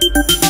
Música